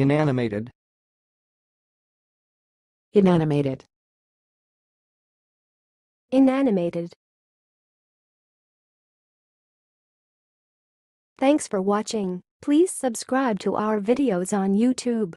Inanimated. Inanimated. Inanimated. Thanks for watching. Please subscribe to our videos on YouTube.